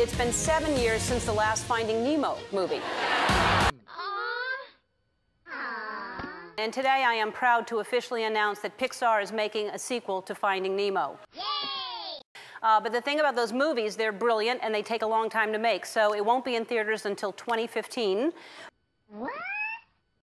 It's been seven years since the last Finding Nemo movie. And today I am proud to officially announce that Pixar is making a sequel to Finding Nemo. Yay! Uh, but the thing about those movies, they're brilliant and they take a long time to make, so it won't be in theaters until 2015.